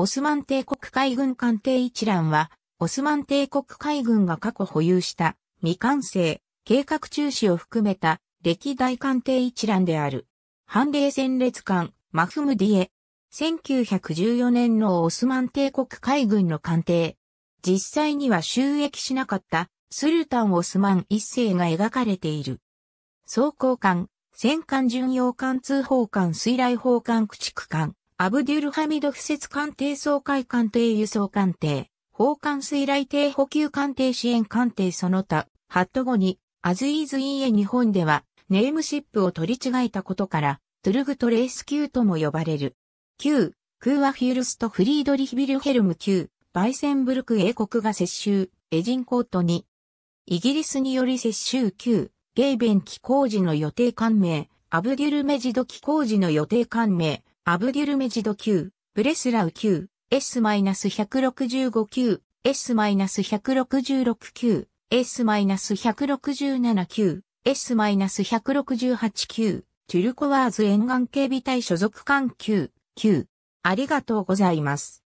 オスマン帝国海軍艦艇一覧は、オスマン帝国海軍が過去保有した未完成、計画中止を含めた歴代艦艇一覧である。反米戦列艦、マフムディエ。1914年のオスマン帝国海軍の艦艇。実際には収益しなかったスルタン・オスマン一世が描かれている。装甲艦、戦艦巡洋艦通報艦水雷砲艦駆逐艦、アブデュルハミド不設艦艇総会艦艇輸送艦艇、砲艦水雷艇補給艦艇支援艦艇その他、ハット後に、アズイーズイーエ日本では、ネームシップを取り違えたことから、トゥルグトレース級とも呼ばれる。旧、クーアフィールストフリードリヒビルヘルム級、バイセンブルク英国が接収、エジンコートに、イギリスにより接収級、ゲイベン機工事の予定艦名、アブデュルメジド機工事の予定艦名、アブデュルメジド級、ブレスラウ級、S-165 級、S-166 級、S-167 級、S-168 級、トゥルコワーズ沿岸警備隊所属艦級、級。ありがとうございます。